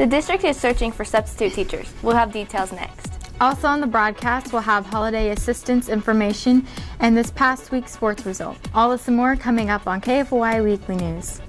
The district is searching for substitute teachers. We'll have details next. Also on the broadcast, we'll have holiday assistance information and this past week's sports result. All this and more coming up on KFOI Weekly News.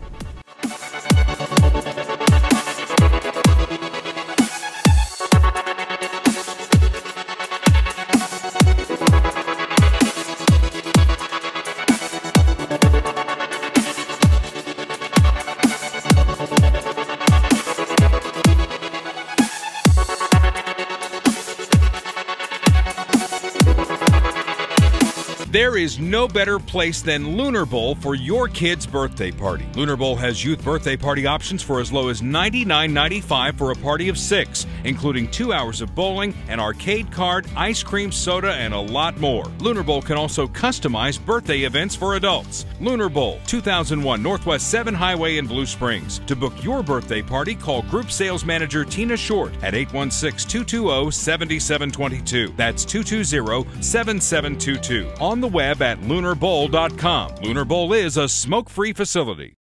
There is no better place than Lunar Bowl for your kid's birthday party. Lunar Bowl has youth birthday party options for as low as $99.95 for a party of six, including two hours of bowling, an arcade card, ice cream, soda, and a lot more. Lunar Bowl can also customize birthday events for adults. Lunar Bowl, 2001 Northwest 7 Highway in Blue Springs. To book your birthday party, call Group Sales Manager Tina Short at 816 220 7722. That's 220 7722. On the web at lunarbowl.com. Lunar Bowl is a smoke free facility.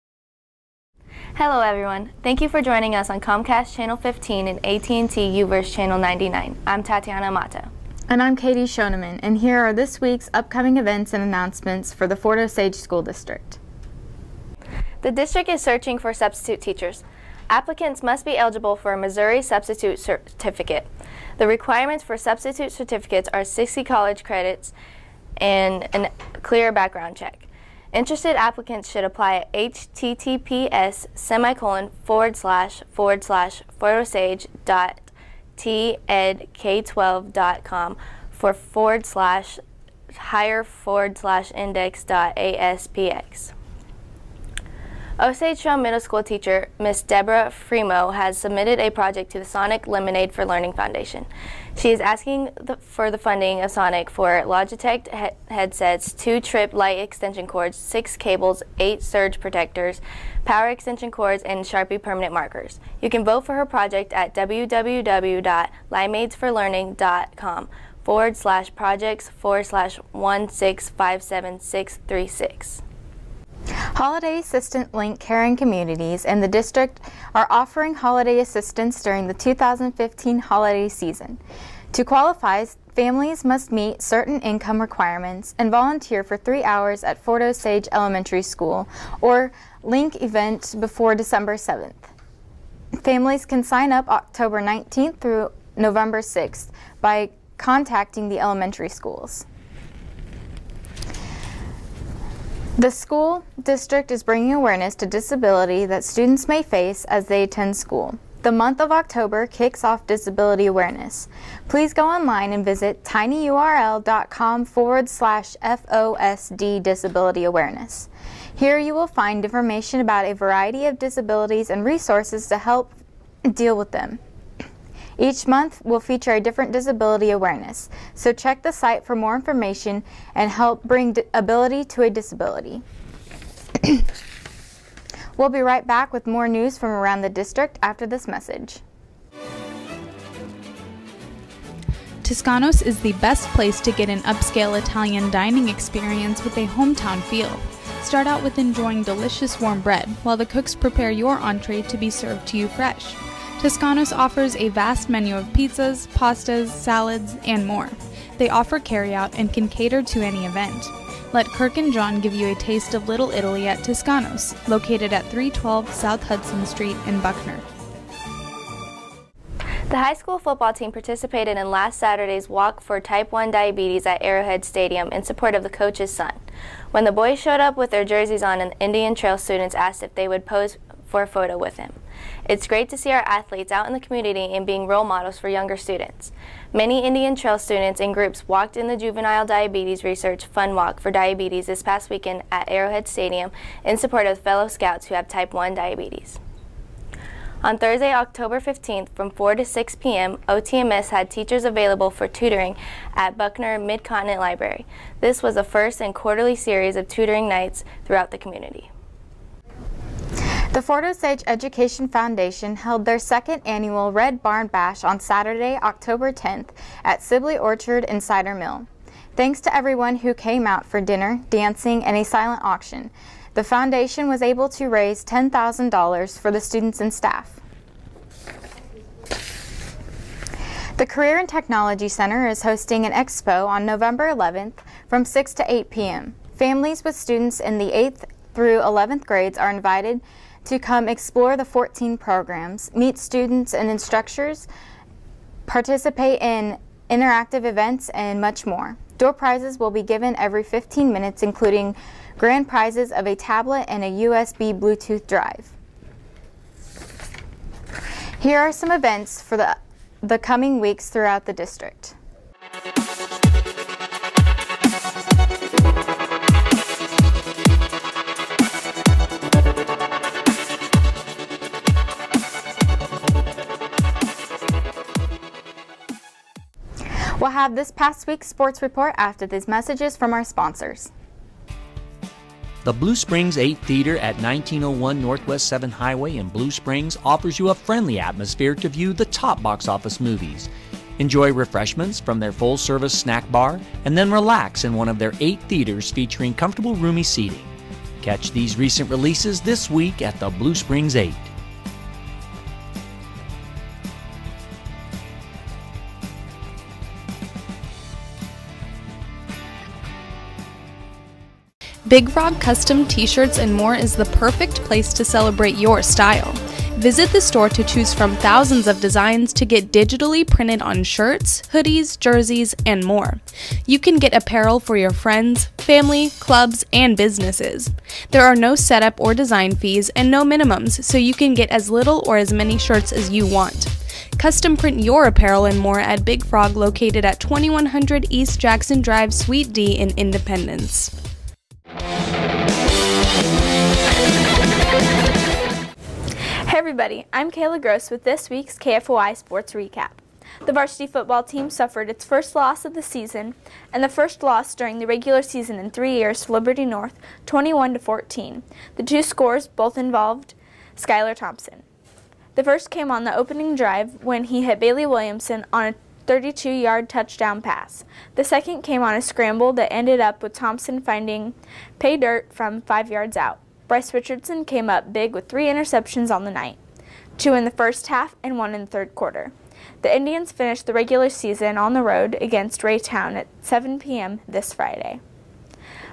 Hello everyone. Thank you for joining us on Comcast Channel 15 and AT&T UVerse Channel 99. I'm Tatiana Amato. And I'm Katie Schoneman, and here are this week's upcoming events and announcements for the Fort Osage School District. The district is searching for substitute teachers. Applicants must be eligible for a Missouri Substitute Certificate. The requirements for substitute certificates are 60 college credits and a clear background check. Interested applicants should apply at https semicolon forward slash forward slash fortosage.tedk12.com for forward slash hire forward slash index dot aspx. Osage Trail Middle School teacher Miss Deborah Fremo has submitted a project to the Sonic Lemonade for Learning Foundation. She is asking the, for the funding of Sonic for Logitech he headsets, two Tripp Lite extension cords, six cables, eight surge protectors, power extension cords, and Sharpie permanent markers. You can vote for her project at www.limeadesforlearning.com forward slash projects forward slash 1657636. Holiday Assistant LINC Caring Communities and the district are offering holiday assistance during the 2015 holiday season. To qualify, families must meet certain income requirements and volunteer for three hours at Fort Osage Elementary School or LINC event before December 7th. Families can sign up October 19th through November 6th by contacting the elementary schools. The school district is bringing awareness to disability that students may face as they attend school. The month of October kicks off disability awareness. Please go online and visit tinyurl.com forward slash FOSD disability awareness. Here you will find information about a variety of disabilities and resources to help deal with them. Each month will feature a different disability awareness, so check the site for more information and help bring ability to a disability. we'll be right back with more news from around the district after this message. Toscanos is the best place to get an upscale Italian dining experience with a hometown feel. Start out with enjoying delicious warm bread while the cooks prepare your entree to be served to you fresh. Toscanos offers a vast menu of pizzas, pastas, salads, and more. They offer carryout and can cater to any event. Let Kirk and John give you a taste of Little Italy at Toscanos, located at 312 South Hudson Street in Buckner. The high school football team participated in last Saturday's Walk for Type 1 Diabetes at Arrowhead Stadium in support of the coach's son. When the boys showed up with their jerseys on, Indian Trail students asked if they would pose for a photo with him. It's great to see our athletes out in the community and being role models for younger students. Many Indian Trail students and groups walked in the Juvenile Diabetes Research Fun Walk for Diabetes this past weekend at Arrowhead Stadium in support of fellow scouts who have type 1 diabetes. On Thursday, October 15th from 4 to 6 p.m., OTMS had teachers available for tutoring at Buckner Mid-Continent Library. This was the first and quarterly series of tutoring nights throughout the community. The Fort Osage Education Foundation held their second annual Red Barn Bash on Saturday, October 10th at Sibley Orchard and Cider Mill. Thanks to everyone who came out for dinner, dancing, and a silent auction. The foundation was able to raise $10,000 for the students and staff. The Career and Technology Center is hosting an expo on November 11th from 6 to 8 p.m. Families with students in the 8th through 11th grades are invited to come explore the 14 programs, meet students and instructors, participate in interactive events, and much more. Door prizes will be given every 15 minutes, including grand prizes of a tablet and a USB Bluetooth drive. Here are some events for the, the coming weeks throughout the district. Have this past week's sports report after these messages from our sponsors. The Blue Springs 8 Theater at 1901 Northwest 7 Highway in Blue Springs offers you a friendly atmosphere to view the top box office movies. Enjoy refreshments from their full service snack bar and then relax in one of their eight theaters featuring comfortable, roomy seating. Catch these recent releases this week at the Blue Springs 8. Big Frog Custom t shirts and more is the perfect place to celebrate your style. Visit the store to choose from thousands of designs to get digitally printed on shirts, hoodies, jerseys, and more. You can get apparel for your friends, family, clubs, and businesses. There are no setup or design fees and no minimums, so you can get as little or as many shirts as you want. Custom print your apparel and more at Big Frog located at 2100 East Jackson Drive, Suite D in Independence. Hey everybody, I'm Kayla Gross with this week's KFOI Sports Recap. The varsity football team suffered its first loss of the season and the first loss during the regular season in three years to Liberty North, 21 to 14. The two scores both involved Skylar Thompson. The first came on the opening drive when he hit Bailey Williamson on a 32 yard touchdown pass. The second came on a scramble that ended up with Thompson finding pay dirt from five yards out. Bryce Richardson came up big with three interceptions on the night two in the first half and one in the third quarter. The Indians finished the regular season on the road against Raytown at 7 p.m. this Friday.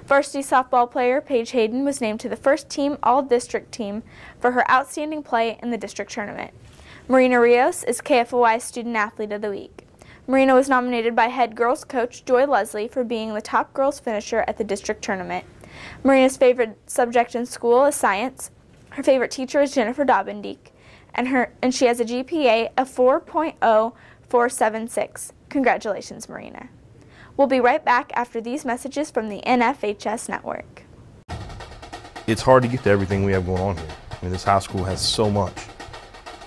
Varsity softball player Paige Hayden was named to the first team All District team for her outstanding play in the district tournament. Marina Rios is KFOI Student Athlete of the Week. Marina was nominated by head girls coach Joy Leslie for being the top girls finisher at the district tournament. Marina's favorite subject in school is science. Her favorite teacher is Jennifer Dobendeek, and her and she has a GPA of 4.0476. Congratulations, Marina. We'll be right back after these messages from the NFHS network. It's hard to get to everything we have going on here. I mean, this high school has so much,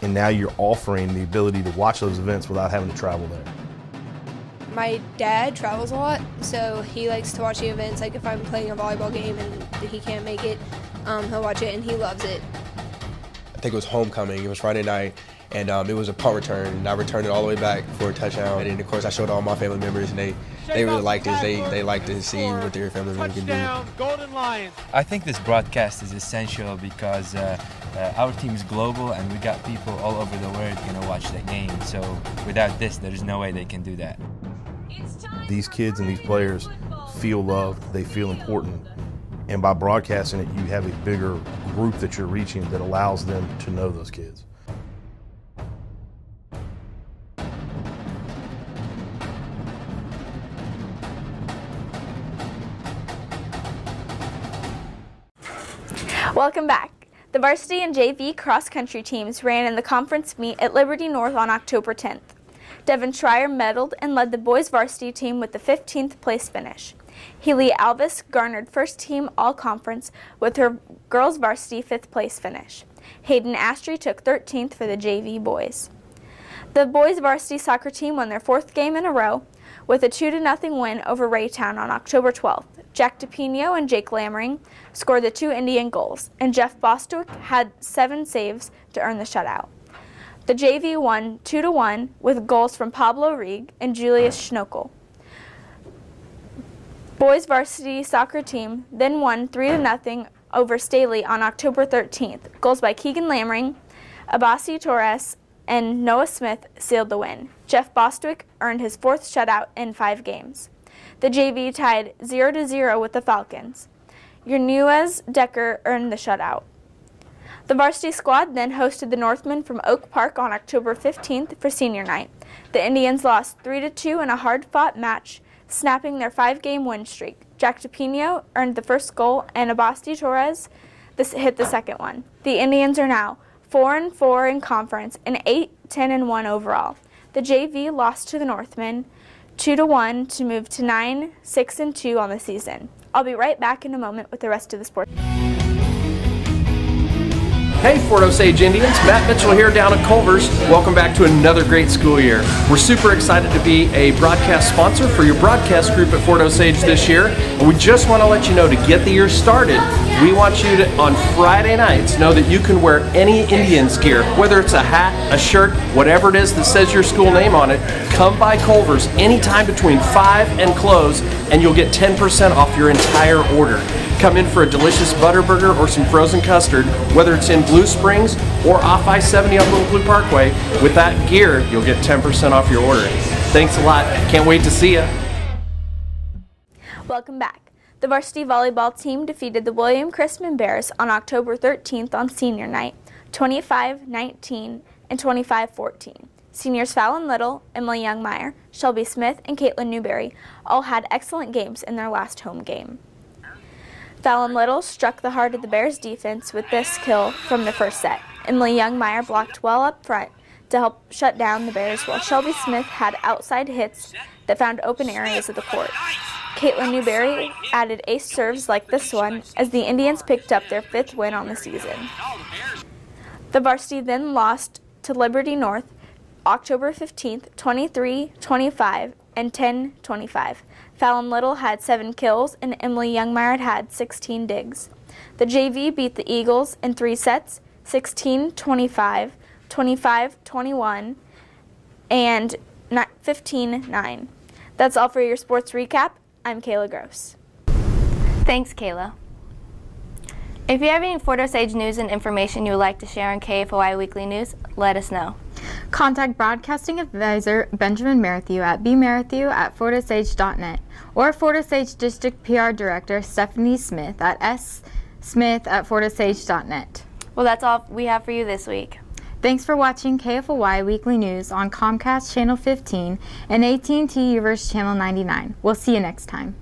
and now you're offering the ability to watch those events without having to travel there my dad travels a lot, so he likes to watch the events. Like if I'm playing a volleyball game and he can't make it, um, he'll watch it and he loves it. I think it was homecoming. It was Friday night, and um, it was a punt return. And I returned it all the way back for a touchdown. And of course, I showed all my family members, and they they really liked it. They they liked to see what their family members can do. Golden Lions. I think this broadcast is essential because. Uh, uh, our team is global and we got people all over the world going to watch the game. So without this, there's no way they can do that. These kids and these players feel loved, they feel important, and by broadcasting it, you have a bigger group that you're reaching that allows them to know those kids. Welcome back. The varsity and JV cross country teams ran in the conference meet at Liberty North on October 10th. Devin Schreier medaled and led the boys varsity team with the 15th place finish. Healy Alvis garnered first team all conference with her girls varsity fifth place finish. Hayden Astry took 13th for the JV boys. The boys varsity soccer team won their fourth game in a row with a 2 0 win over Raytown on October 12th. Jack DePino and Jake Lammering scored the two Indian goals, and Jeff Bostwick had seven saves to earn the shutout. The JV won 2 to 1 with goals from Pablo Rieg and Julius Schnokel. Boys varsity soccer team then won 3 to nothing over Staley on October 13th. Goals by Keegan Lamring, Abasi Torres, and Noah Smith sealed the win. Jeff Bostwick earned his fourth shutout in five games. The JV tied 0 to 0 with the Falcons. Yernuez Decker earned the shutout. The varsity squad then hosted the Northmen from Oak Park on October 15th for senior night. The Indians lost 3-2 in a hard-fought match, snapping their five-game win streak. Jack DePino earned the first goal and Abasi Torres hit the second one. The Indians are now 4 and 4 in conference and 8 10 and 1 overall. The JV lost to the Northmen 2 to 1 to move to 9 6 and 2 on the season. I'll be right back in a moment with the rest of the sport. Hey Fort Osage Indians, Matt Mitchell here down at Culver's. Welcome back to another great school year. We're super excited to be a broadcast sponsor for your broadcast group at Fort Osage this year. And we just want to let you know to get the year started, we want you to, on Friday nights, know that you can wear any Indians gear, whether it's a hat, a shirt, whatever it is that says your school name on it. Come by Culver's anytime between 5 and close, and you'll get 10% off your entire order. Come in for a delicious butter burger or some frozen custard, whether it's in Blue Springs or off I-70 on Little Blue Parkway. With that gear, you'll get 10% off your order. Thanks a lot. Can't wait to see you. Welcome back. The varsity volleyball team defeated the William Chrisman Bears on October 13th on senior night, 25-19 and 25-14. Seniors Fallon Little, Emily Youngmeyer, Shelby Smith, and Caitlin Newberry all had excellent games in their last home game. Fallon Little struck the heart of the Bears defense with this kill from the first set. Emily Youngmeyer blocked well up front to help shut down the Bears, while Shelby Smith had outside hits that found open areas of the court. Caitlin Newberry added ace serves like this one as the Indians picked up their fifth win on the season. The varsity then lost to Liberty North October 15th, 23-25 and 10-25. Fallon Little had seven kills, and Emily Youngmeyer had 16 digs. The JV beat the Eagles in three sets 16 25, 25 21, and 15 9. That's all for your sports recap. I'm Kayla Gross. Thanks, Kayla. If you have any Fort Osage news and information you would like to share on KFOI Weekly News, let us know. Contact Broadcasting Advisor Benjamin Merrithew at bmerrithew at fortosage.net or Fort Osage District PR Director Stephanie Smith at smith at fortosage.net. Well, that's all we have for you this week. Thanks for watching KFOI Weekly News on Comcast Channel 15 and AT&T Uverse Channel 99. We'll see you next time.